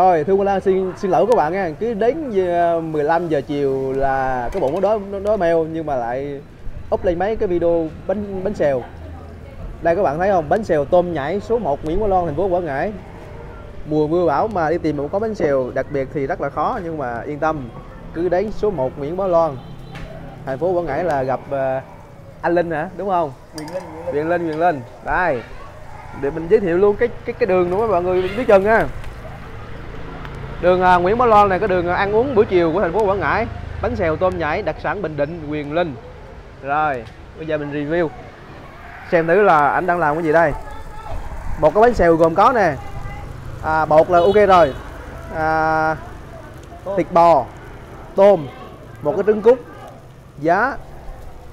rồi thương Hoa Lan xin xin lỗi các bạn nha. Cứ đến giờ 15 giờ chiều là cái bụng nó đói nó đói meo nhưng mà lại up lên mấy cái video bánh bánh xèo. Đây các bạn thấy không? Bánh xèo tôm nhảy số 1 Nguyễn Bá Loan thành phố Quảng Ngãi. Mùa mưa bão mà đi tìm một có bánh xèo đặc biệt thì rất là khó nhưng mà yên tâm cứ đến số 1 Nguyễn Bá Loan. Thành phố Quảng Ngãi là gặp ờ, anh Linh hả? Đúng không? Quyền Linh, Quyền Linh. Quyền Linh đây. Để mình giới thiệu luôn cái cái cái đường nữa mọi người biết chân nha đường à, Nguyễn Bá Loan này cái đường à, ăn uống buổi chiều của thành phố Quảng Ngãi. Bánh xèo tôm nhảy đặc sản Bình Định Quyền Linh. Rồi bây giờ mình review. Xem thử là anh đang làm cái gì đây. Một cái bánh xèo gồm có nè. À, bột là ok rồi. À, thịt bò tôm một cái trứng cút giá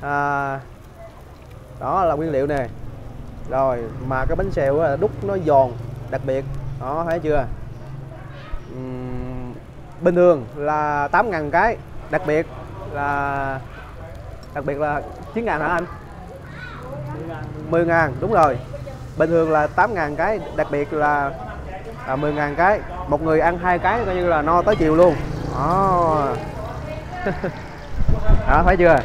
à, đó là nguyên liệu nè. Rồi mà cái bánh xèo đúc nó giòn đặc biệt. Đó thấy chưa? Ừm, bình thường là 8 ngàn cái đặc biệt là đặc biệt là 9 ngàn hả anh? 10 ngàn đúng rồi. Bình thường là 8 ngàn cái đặc biệt là à, 10 ngàn cái. Một người ăn hai cái coi như là no tới chiều luôn. Đó đó thấy chưa?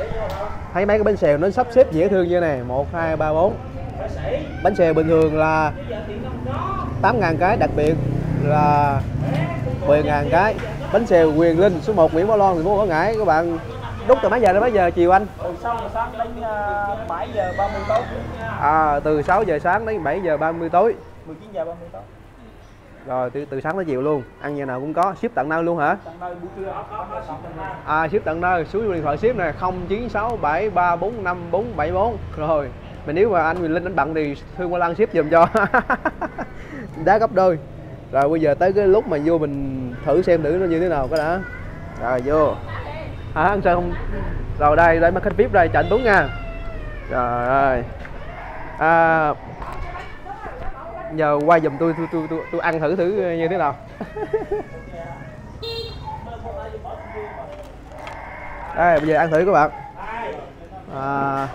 Thấy mấy cái bánh xèo nó sắp xếp dễ thương như này. Một hai ba bốn. Bánh xèo bình thường là 8 ngàn cái đặc biệt là 10 ngàn cái. Bánh xèo quyền linh số 1 Nguyễn Bá Loan thành phố Quảng Ngãi. Các bạn đúc từ mấy giờ đến mấy giờ chiều anh? Từ 6 giờ sáng đến uh, 7 giờ 30 tối. à, từ 6 giờ sáng đến 7 giờ 30 tối. 19 giờ 30 tối. rồi từ từ sáng tới chiều luôn. Ăn giờ nào cũng có. Ship tận nơi luôn hả? Tận nơi buổi trưa. À ship tận nơi. Số điện thoại ship này 0967345474 rồi mà nếu mà anh Quyền Linh anh bận thì Thương Hoa Lan ship giùm cho. Đá gấp đôi rồi bây giờ tới cái lúc mà vô mình thử xem thử nó như thế nào cái đã? Rồi vô. Hả anh sao không? Rồi đây đây mắt khách vip đây chào anh Tuấn nha. Rồi. Ơi à, giờ quay giùm tôi tôi tôi tôi, tôi ăn thử thử như thế nào. Đây bây giờ ăn thử các bạn. À,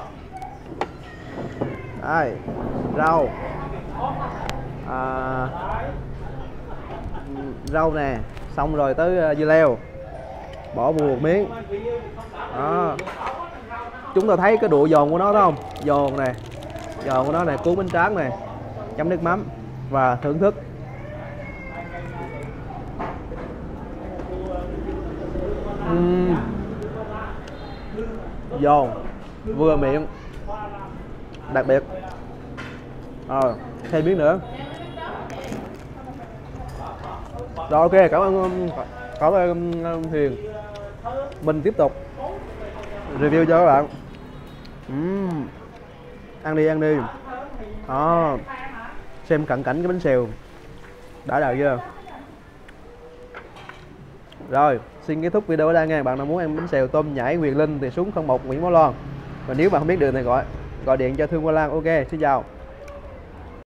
đây rau. À, rau nè xong rồi tới ờ, dưa leo. Bỏ mua một miếng. Đó. Chúng ta thấy cái độ giòn của nó đó không? Giòn nè. Giòn của nó nè cuốn bánh tráng nè. Chấm nước mắm và thưởng thức. Uhm. giòn vừa miệng. Đặc biệt. À, thêm miếng nữa rồi ok cảm ơn um, cảm ơn um, um mình tiếp tục review cho các bạn. Uhm. ăn đi ăn đi. Đó xem cận cảnh cái bánh xèo. Đã đời chưa? Rồi xin kết thúc video ở đây nha. Bạn nào muốn ăn bánh xèo tôm nhảy quyền linh thì xuống 01 Nguyễn Bá Loan. Và nếu bạn không biết đường thì gọi gọi điện cho Thương Hoa Lan. Ok xin chào.